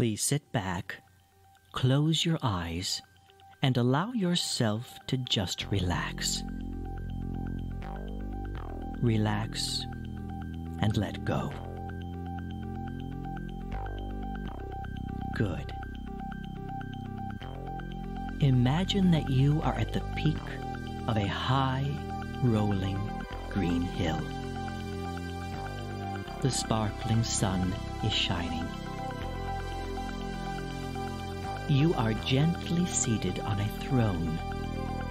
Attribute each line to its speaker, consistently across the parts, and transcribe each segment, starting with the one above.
Speaker 1: Please sit back, close your eyes, and allow yourself to just relax. Relax and let go. Good. Imagine that you are at the peak of a high, rolling green hill. The sparkling sun is shining. You are gently seated on a throne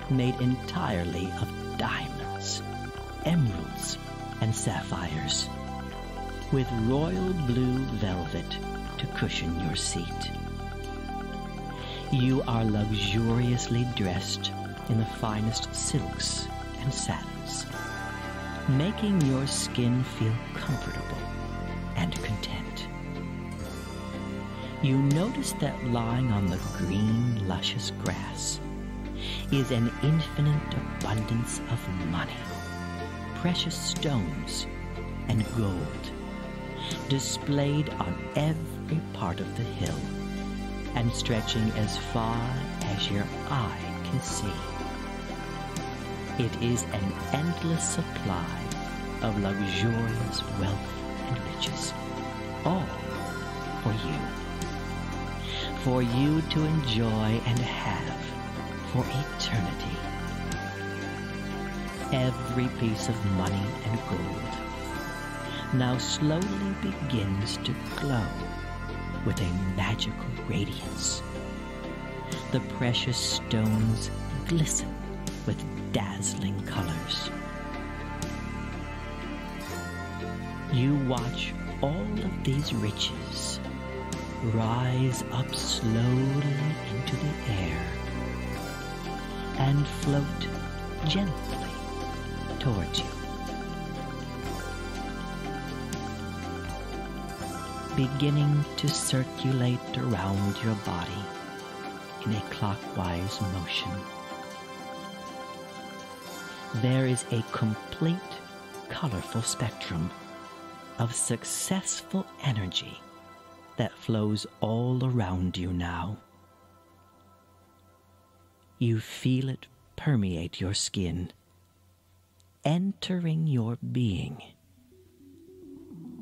Speaker 1: made entirely of diamonds, emeralds, and sapphires, with royal blue velvet to cushion your seat. You are luxuriously dressed in the finest silks and satins, making your skin feel comfortable and content you notice that lying on the green, luscious grass is an infinite abundance of money, precious stones, and gold, displayed on every part of the hill and stretching as far as your eye can see. It is an endless supply of luxurious wealth and riches, all for you for you to enjoy and have for eternity. Every piece of money and gold now slowly begins to glow with a magical radiance. The precious stones glisten with dazzling colors. You watch all of these riches rise up slowly into the air and float gently towards you. Beginning to circulate around your body in a clockwise motion. There is a complete, colorful spectrum of successful energy that flows all around you now. You feel it permeate your skin, entering your being,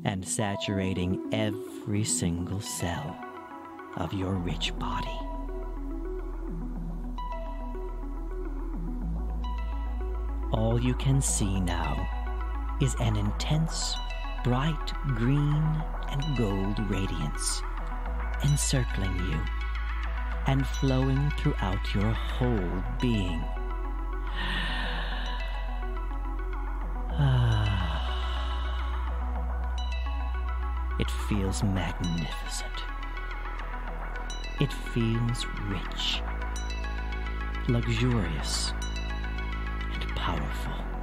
Speaker 1: and saturating every single cell of your rich body. All you can see now is an intense, bright green and gold radiance encircling you and flowing throughout your whole being. it feels magnificent. It feels rich, luxurious, and powerful.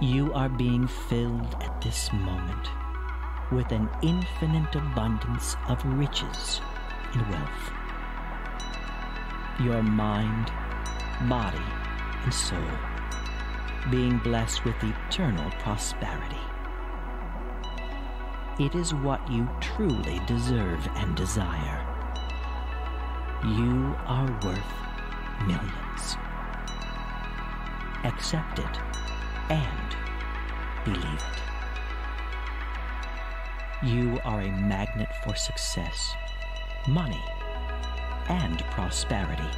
Speaker 1: You are being filled at this moment with an infinite abundance of riches and wealth. Your mind, body, and soul being blessed with eternal prosperity. It is what you truly deserve and desire. You are worth millions. Accept it and believe it. You are a magnet for success, money, and prosperity,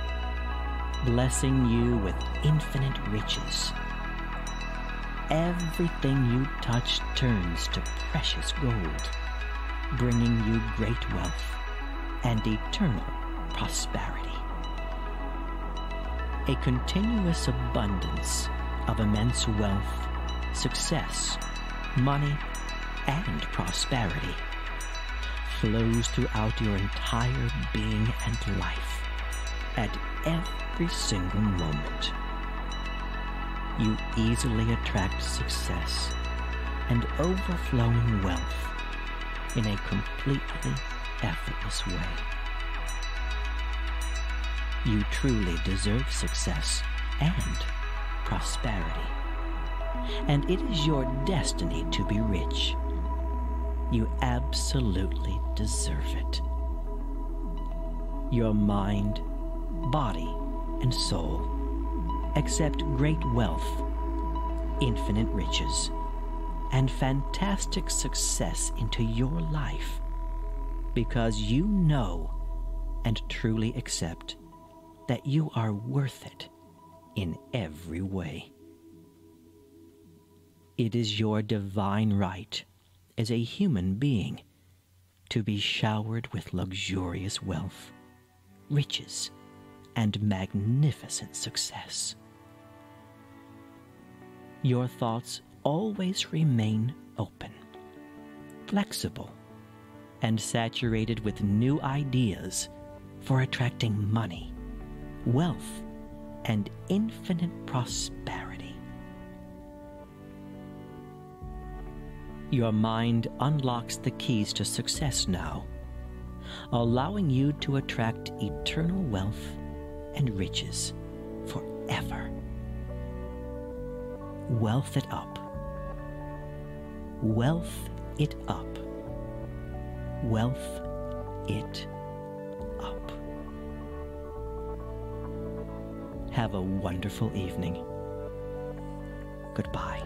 Speaker 1: blessing you with infinite riches. Everything you touch turns to precious gold, bringing you great wealth and eternal prosperity. A continuous abundance of immense wealth success, money, and prosperity flows throughout your entire being and life at every single moment. You easily attract success and overflowing wealth in a completely effortless way. You truly deserve success and prosperity and it is your destiny to be rich. You absolutely deserve it. Your mind, body, and soul accept great wealth, infinite riches, and fantastic success into your life because you know and truly accept that you are worth it in every way. It is your divine right as a human being to be showered with luxurious wealth, riches, and magnificent success. Your thoughts always remain open, flexible, and saturated with new ideas for attracting money, wealth, and infinite prosperity. Your mind unlocks the keys to success now, allowing you to attract eternal wealth and riches forever. Wealth it up. Wealth it up. Wealth it Have a wonderful evening. Goodbye.